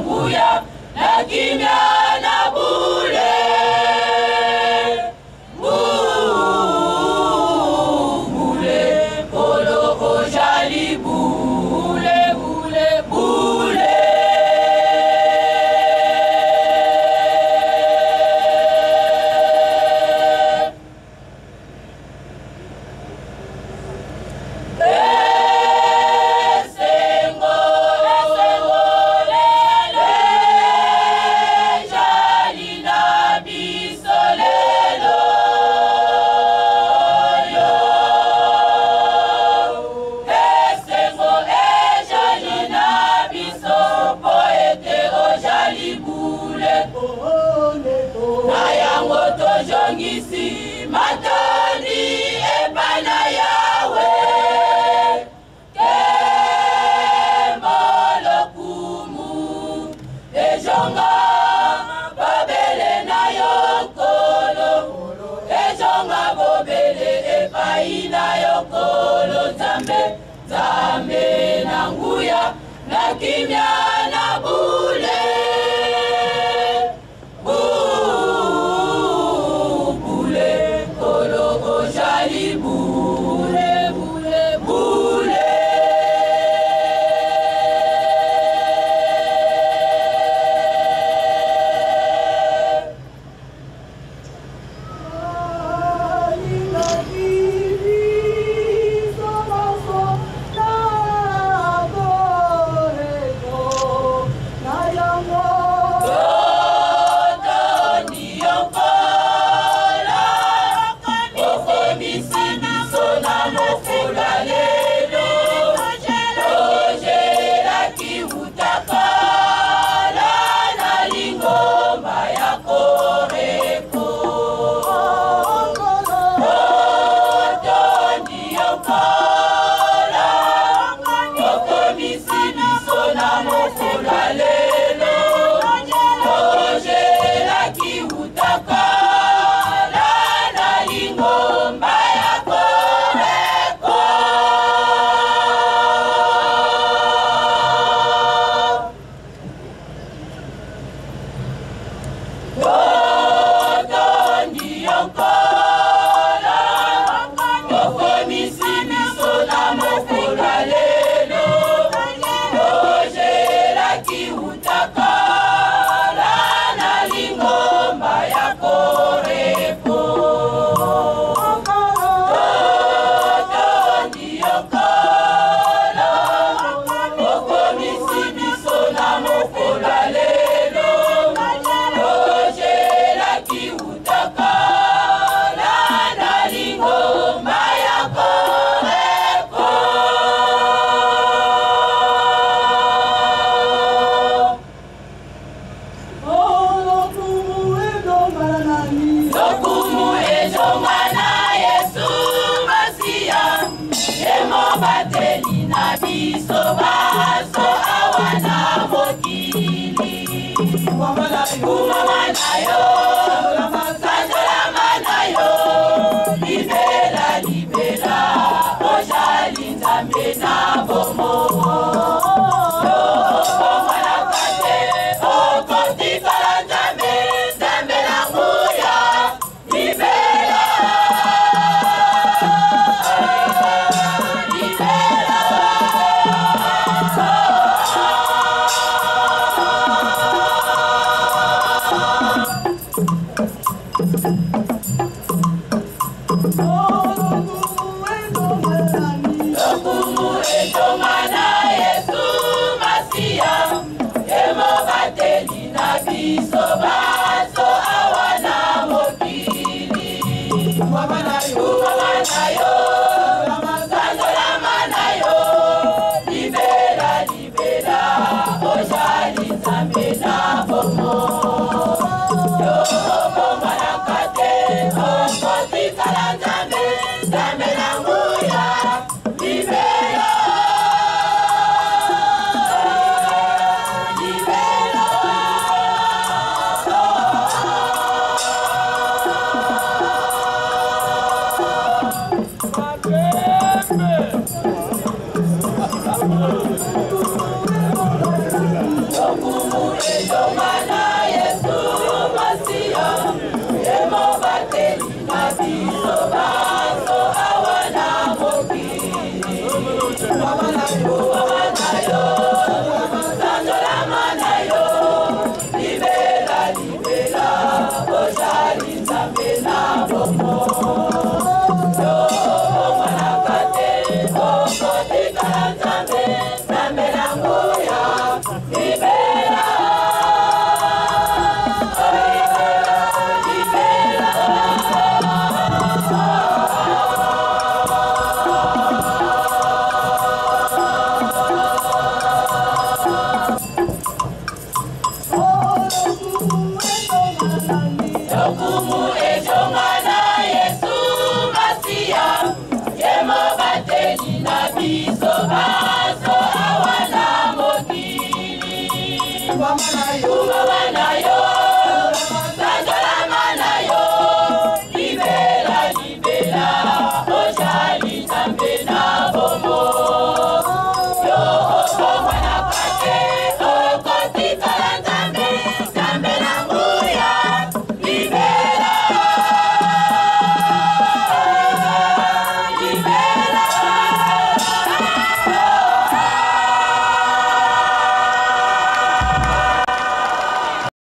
Камбуя, на bateli na biso baso awa na mokili kumama na yo sanzolama na yo libela libela ozali nzambe na bomoi Mama, when I